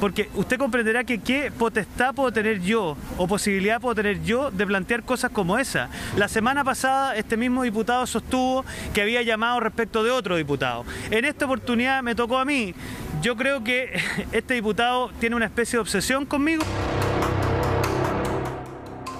Porque usted comprenderá que qué potestad puedo tener yo o posibilidad puedo tener yo de plantear cosas como esa. La semana pasada este mismo diputado sostuvo que había llamado respecto de otro diputado. En esta oportunidad me tocó a mí. Yo creo que este diputado tiene una especie de obsesión conmigo.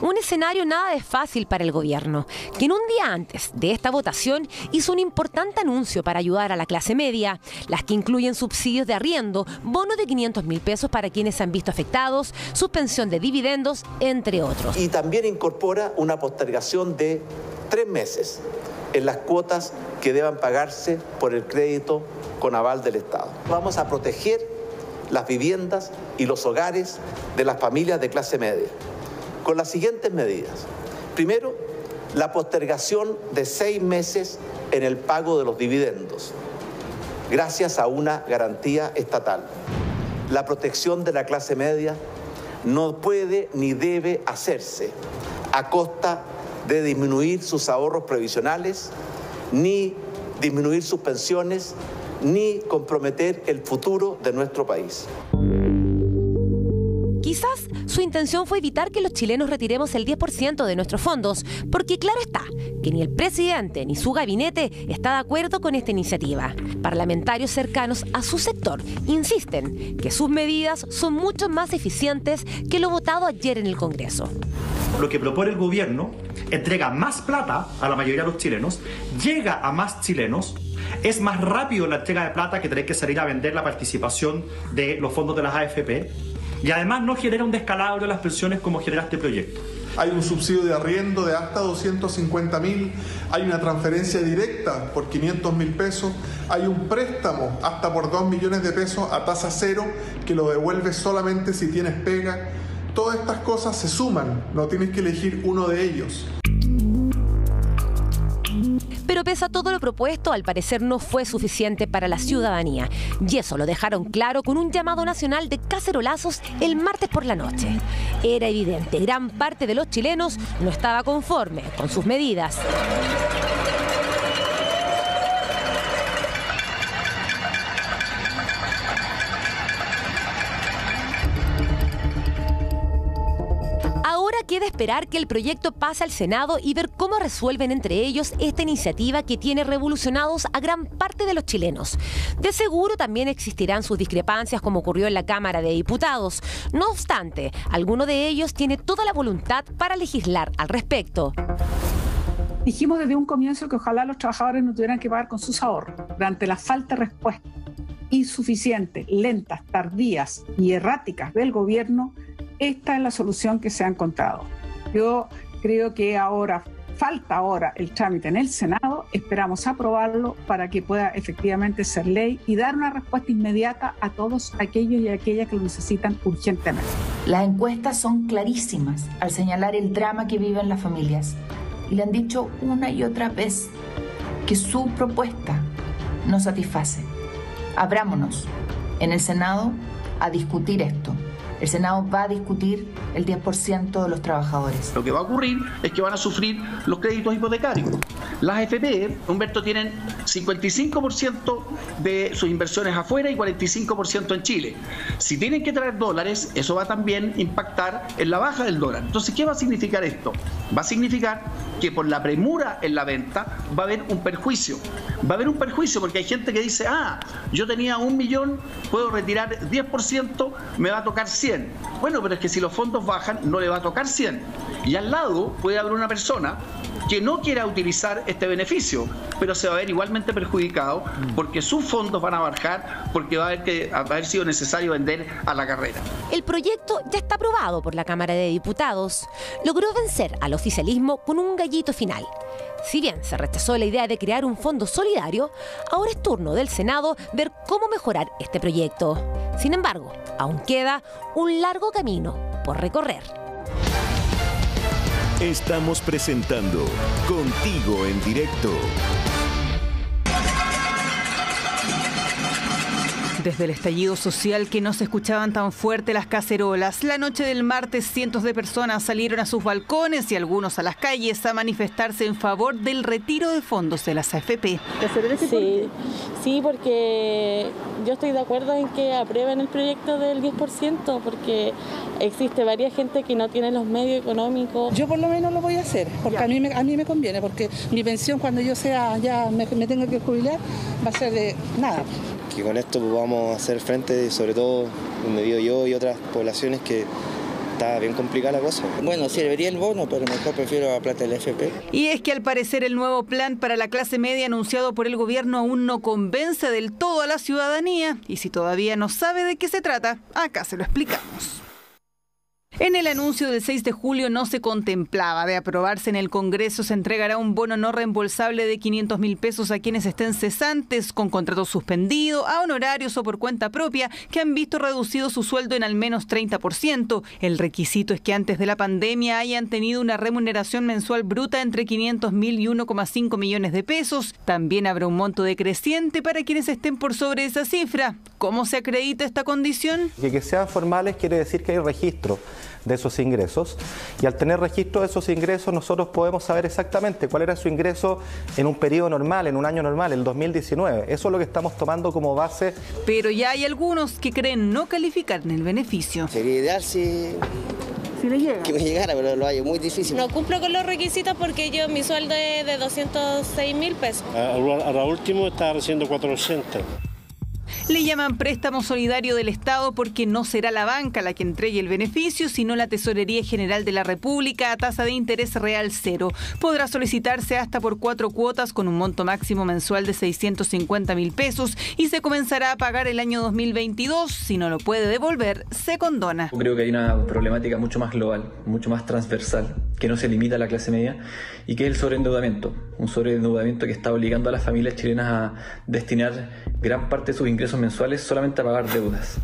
Un escenario nada de fácil para el gobierno, que en un día antes de esta votación hizo un importante anuncio para ayudar a la clase media, las que incluyen subsidios de arriendo, bono de 500 mil pesos para quienes se han visto afectados, suspensión de dividendos, entre otros. Y también incorpora una postergación de tres meses en las cuotas que deban pagarse por el crédito con aval del Estado. Vamos a proteger las viviendas y los hogares de las familias de clase media con las siguientes medidas. Primero, la postergación de seis meses en el pago de los dividendos, gracias a una garantía estatal. La protección de la clase media no puede ni debe hacerse a costa de disminuir sus ahorros previsionales, ni disminuir sus pensiones, ni comprometer el futuro de nuestro país. Su intención fue evitar que los chilenos retiremos el 10% de nuestros fondos, porque claro está que ni el presidente ni su gabinete está de acuerdo con esta iniciativa. Parlamentarios cercanos a su sector insisten que sus medidas son mucho más eficientes que lo votado ayer en el Congreso. Lo que propone el gobierno entrega más plata a la mayoría de los chilenos, llega a más chilenos, es más rápido la entrega de plata que tener que salir a vender la participación de los fondos de las AFP y además no genera un descalabro de las pensiones como genera este proyecto. Hay un subsidio de arriendo de hasta 250 mil, hay una transferencia directa por 500 mil pesos, hay un préstamo hasta por 2 millones de pesos a tasa cero que lo devuelves solamente si tienes pega. Todas estas cosas se suman, no tienes que elegir uno de ellos. A todo lo propuesto, al parecer no fue suficiente para la ciudadanía. Y eso lo dejaron claro con un llamado nacional de cacerolazos el martes por la noche. Era evidente, gran parte de los chilenos no estaba conforme con sus medidas. Queda esperar que el proyecto pase al Senado y ver cómo resuelven entre ellos esta iniciativa que tiene revolucionados a gran parte de los chilenos. De seguro también existirán sus discrepancias como ocurrió en la Cámara de Diputados. No obstante, alguno de ellos tiene toda la voluntad para legislar al respecto. Dijimos desde un comienzo que ojalá los trabajadores no tuvieran que pagar con sus ahorros. Durante la falta de respuesta insuficiente, lentas, tardías y erráticas del gobierno, esta es la solución que se ha encontrado. Yo creo que ahora falta ahora el trámite en el Senado, esperamos aprobarlo para que pueda efectivamente ser ley y dar una respuesta inmediata a todos aquellos y aquellas que lo necesitan urgentemente. Las encuestas son clarísimas al señalar el drama que viven las familias y le han dicho una y otra vez que su propuesta no satisface. Abrámonos en el Senado a discutir esto el Senado va a discutir el 10% de los trabajadores. Lo que va a ocurrir es que van a sufrir los créditos hipotecarios. Las AFP, Humberto, tienen 55% de sus inversiones afuera y 45% en Chile. Si tienen que traer dólares, eso va a también impactar en la baja del dólar. Entonces, ¿qué va a significar esto? Va a significar que por la premura en la venta va a haber un perjuicio. Va a haber un perjuicio porque hay gente que dice, ah, yo tenía un millón, puedo retirar 10%, me va a tocar 100 bueno, pero es que si los fondos bajan, no le va a tocar 100. Y al lado puede haber una persona que no quiera utilizar este beneficio, pero se va a ver igualmente perjudicado porque sus fondos van a bajar porque va a haber, que, haber sido necesario vender a la carrera. El proyecto ya está aprobado por la Cámara de Diputados. Logró vencer al oficialismo con un gallito final. Si bien se rechazó la idea de crear un fondo solidario, ahora es turno del Senado ver cómo mejorar este proyecto. Sin embargo, aún queda un largo camino por recorrer. Estamos presentando Contigo en directo. Desde el estallido social que no se escuchaban tan fuerte las cacerolas, la noche del martes cientos de personas salieron a sus balcones y algunos a las calles a manifestarse en favor del retiro de fondos de las AFP. Sí, sí, porque yo estoy de acuerdo en que aprueben el proyecto del 10%, porque existe varias gente que no tiene los medios económicos. Yo por lo menos lo voy a hacer, porque a mí, me, a mí me conviene, porque mi pensión cuando yo sea, ya me, me tengo que jubilar, va a ser de nada que con esto vamos a hacer frente, sobre todo donde vivo yo y otras poblaciones que está bien complicada la cosa. Bueno, serviría el bono, pero mejor prefiero la plata del FP. Y es que al parecer el nuevo plan para la clase media anunciado por el gobierno aún no convence del todo a la ciudadanía. Y si todavía no sabe de qué se trata, acá se lo explicamos. En el anuncio del 6 de julio no se contemplaba de aprobarse en el Congreso se entregará un bono no reembolsable de 500 mil pesos a quienes estén cesantes con contrato suspendido, a honorarios o por cuenta propia que han visto reducido su sueldo en al menos 30%. El requisito es que antes de la pandemia hayan tenido una remuneración mensual bruta entre 500 mil y 1,5 millones de pesos. También habrá un monto decreciente para quienes estén por sobre esa cifra. ¿Cómo se acredita esta condición? Que, que sean formales quiere decir que hay registro de esos ingresos. Y al tener registro de esos ingresos, nosotros podemos saber exactamente cuál era su ingreso en un periodo normal, en un año normal, el 2019. Eso es lo que estamos tomando como base. Pero ya hay algunos que creen no calificar en el beneficio. Sería ideal si si le llega. Que me llegara, pero lo hay muy difícil. No cumplo con los requisitos porque yo mi sueldo es de 206 mil pesos. Ahora último está recibiendo 480. Le llaman préstamo solidario del Estado porque no será la banca la que entregue el beneficio, sino la Tesorería General de la República a tasa de interés real cero. Podrá solicitarse hasta por cuatro cuotas con un monto máximo mensual de 650 mil pesos y se comenzará a pagar el año 2022. Si no lo puede devolver, se condona. Creo que hay una problemática mucho más global, mucho más transversal, que no se limita a la clase media y que es el sobreendeudamiento. Un sobreendeudamiento que está obligando a las familias chilenas a destinar gran parte de sus ingresos mensuales solamente a pagar deudas.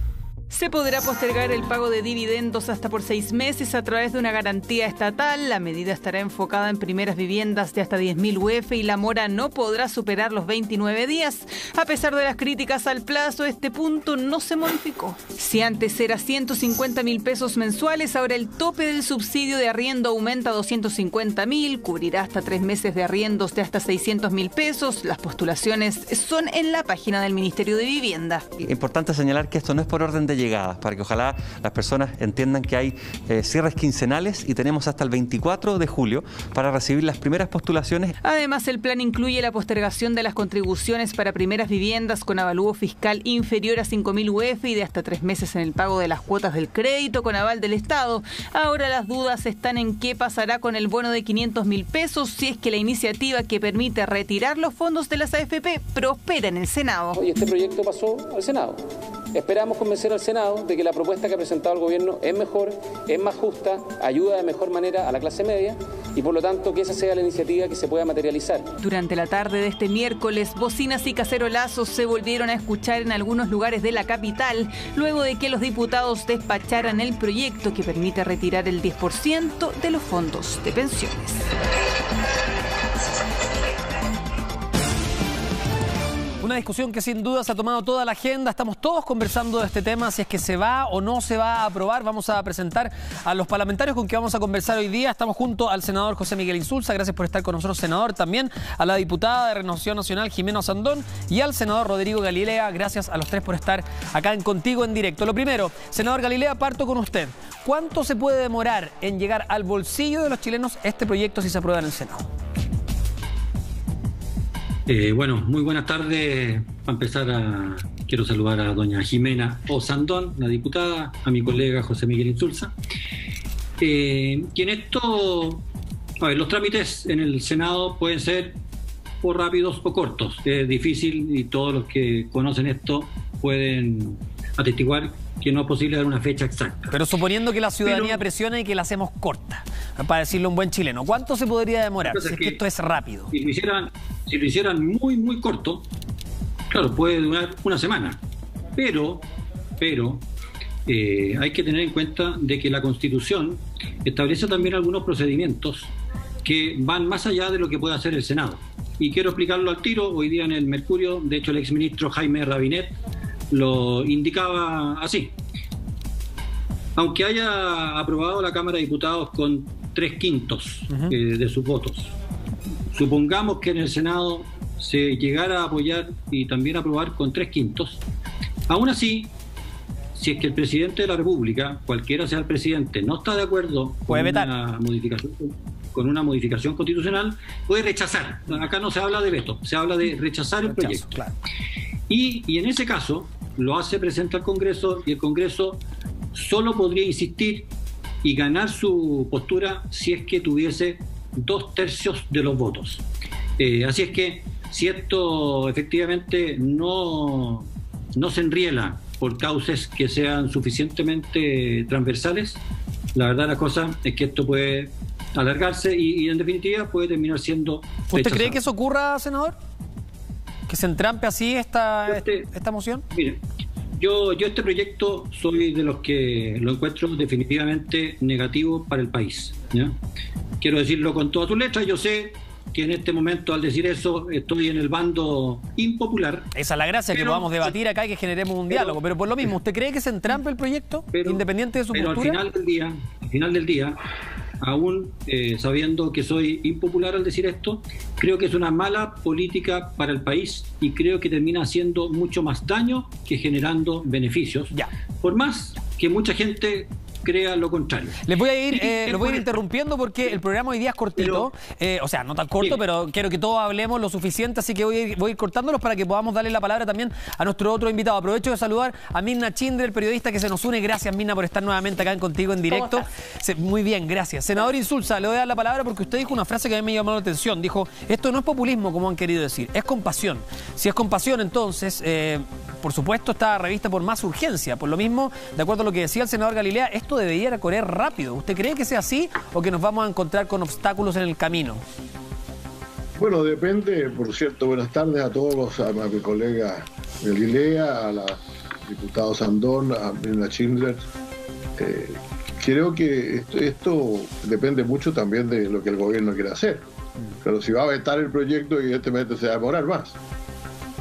Se podrá postergar el pago de dividendos hasta por seis meses a través de una garantía estatal. La medida estará enfocada en primeras viviendas de hasta 10.000 UF y la mora no podrá superar los 29 días. A pesar de las críticas al plazo, este punto no se modificó. Si antes era 150 mil pesos mensuales, ahora el tope del subsidio de arriendo aumenta a 250 mil, cubrirá hasta tres meses de arriendos de hasta 600 mil pesos. Las postulaciones son en la página del Ministerio de Vivienda. Importante señalar que esto no es por orden de llegadas, para que ojalá las personas entiendan que hay eh, cierres quincenales y tenemos hasta el 24 de julio para recibir las primeras postulaciones. Además, el plan incluye la postergación de las contribuciones para primeras viviendas con avalúo fiscal inferior a 5.000 UF y de hasta tres meses en el pago de las cuotas del crédito con aval del Estado. Ahora las dudas están en qué pasará con el bono de 500 mil pesos si es que la iniciativa que permite retirar los fondos de las AFP prospera en el Senado. Y este proyecto pasó al Senado. Esperamos convencer al Senado de que la propuesta que ha presentado el gobierno es mejor, es más justa, ayuda de mejor manera a la clase media y por lo tanto que esa sea la iniciativa que se pueda materializar. Durante la tarde de este miércoles, bocinas y cacerolazos se volvieron a escuchar en algunos lugares de la capital luego de que los diputados despacharan el proyecto que permite retirar el 10% de los fondos de pensiones. Una discusión que sin duda se ha tomado toda la agenda. Estamos todos conversando de este tema, si es que se va o no se va a aprobar. Vamos a presentar a los parlamentarios con que vamos a conversar hoy día. Estamos junto al senador José Miguel Insulza. Gracias por estar con nosotros, senador. También a la diputada de Renovación Nacional, Jimena Sandón. Y al senador Rodrigo Galilea. Gracias a los tres por estar acá Contigo en directo. Lo primero, senador Galilea, parto con usted. ¿Cuánto se puede demorar en llegar al bolsillo de los chilenos este proyecto si se aprueba en el Senado? Eh, bueno, muy buenas tardes. Para empezar, a, quiero saludar a doña Jimena Osandón, la diputada, a mi colega José Miguel Insulza. Eh, y en esto, a ver, los trámites en el Senado pueden ser o rápidos o cortos. Es difícil y todos los que conocen esto pueden atestiguar que no es posible dar una fecha exacta. Pero suponiendo que la ciudadanía presiona y que la hacemos corta, para decirlo un buen chileno, ¿cuánto se podría demorar si es que, esto es rápido? Si lo hicieran, si lo hicieran muy, muy corto, claro, puede durar una semana. Pero, pero, eh, hay que tener en cuenta de que la Constitución establece también algunos procedimientos que van más allá de lo que puede hacer el Senado. Y quiero explicarlo al tiro. Hoy día en el Mercurio, de hecho, el exministro Jaime Rabinet lo indicaba así. Aunque haya aprobado la Cámara de Diputados con tres quintos eh, de sus votos, supongamos que en el Senado se llegara a apoyar y también aprobar con tres quintos, aún así, si es que el presidente de la República, cualquiera sea el presidente, no está de acuerdo con una modificación con una modificación constitucional, puede rechazar. Acá no se habla de veto, se habla de rechazar el proyecto. Y, y en ese caso lo hace presente al Congreso y el Congreso solo podría insistir y ganar su postura si es que tuviese dos tercios de los votos. Eh, así es que si esto efectivamente no, no se enriela por causas que sean suficientemente transversales, la verdad la cosa es que esto puede alargarse y, en definitiva puede terminar siendo... ¿Usted cree que eso ocurra, senador? ¿Que se entrampe así esta, Este- esta moción? Mire, yo, yo este proyecto soy de los que lo encuentro definitivamente negativo para el país. ¿ya? Quiero decirlo con todas sus letras. Yo sé que en este momento, al decir eso, estoy en el bando impopular. Esa es la gracia, que Pero- podamos debatir acá y que generemos un diálogo. Pero por lo mismo, ¿usted cree que se entrampe el proyecto? independiente de su Pero al final del día, al final del día, aún eh, sabiendo que soy impopular al decir esto, creo que es una mala política para el país y creo que termina haciendo mucho más daño que generando beneficios. Por más que mucha gente crea lo contrario. Les voy a ir, eh, voy a ir interrumpiendo porque el programa hoy día es cortito. Eh, o sea, no tan corto, pero quiero que todos hablemos lo suficiente, así que voy a, ir, voy a ir cortándolos para que podamos darle la palabra también a nuestro otro invitado. Aprovecho de saludar a Mirna Chindre, el periodista que se nos une. Gracias, Mirna, por estar nuevamente acá en Contigo en directo. Se- muy bien, gracias. Senador Insulza, le voy a dar la palabra porque usted dijo una frase que a mí me llamó la atención. Dijo, esto no es populismo, como han querido decir, es compasión. Si es compasión, entonces, eh, por supuesto, está revista por más urgencia. Por lo mismo, de acuerdo a lo que decía el senador Galilea, esto debería correr rápido. ¿Usted cree que sea así o que nos vamos a encontrar con obstáculos en el camino? Bueno, depende, por cierto, buenas tardes a todos los, a, mi colega Galilea, a la diputado Sandón, a Mirna Schindler. Eh, creo que esto, esto depende mucho también de lo que el gobierno quiere hacer. Pero si va a vetar el proyecto, evidentemente se va a demorar más.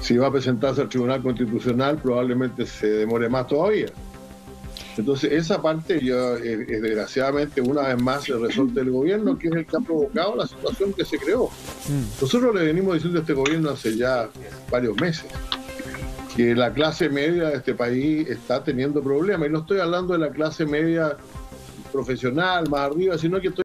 Si va a presentarse al Tribunal Constitucional, probablemente se demore más todavía. Entonces, esa parte, yo, eh, eh, desgraciadamente, una vez más se resuelve el gobierno, que es el que ha provocado la situación que se creó. Nosotros le venimos diciendo a este gobierno hace ya varios meses que la clase media de este país está teniendo problemas. Y no estoy hablando de la clase media profesional más arriba, sino que estoy